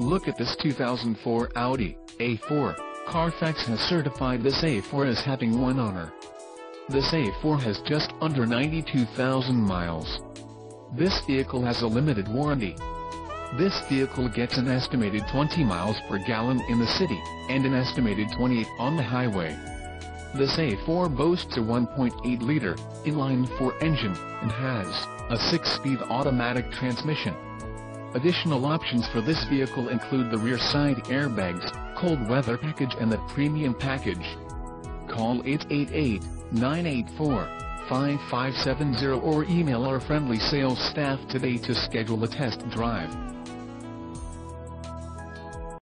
Look at this 2004 Audi A4. Carfax has certified this A4 as having one owner. This A4 has just under 92,000 miles. This vehicle has a limited warranty. This vehicle gets an estimated 20 miles per gallon in the city, and an estimated 28 on the highway. This A4 boasts a 1.8-liter, inline-4 engine, and has a 6-speed automatic transmission. Additional options for this vehicle include the rear side airbags, cold weather package and the premium package. Call 888-984-5570 or email our friendly sales staff today to schedule a test drive.